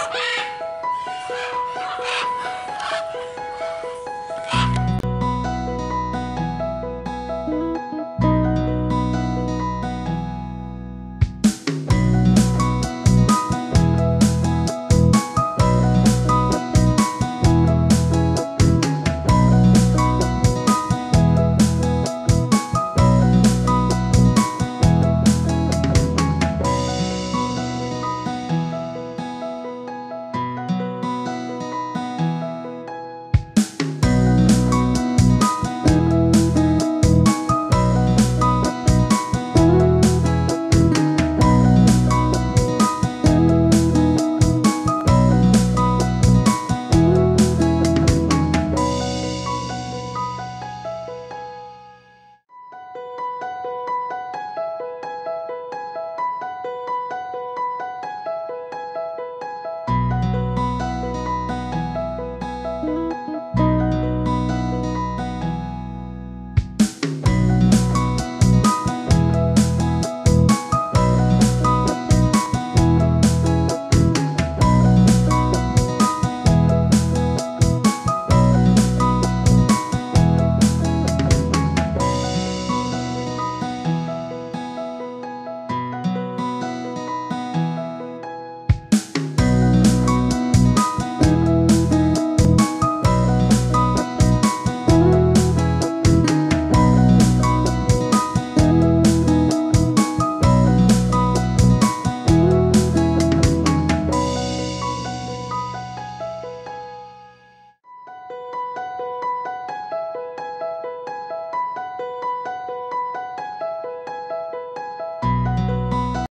Ah!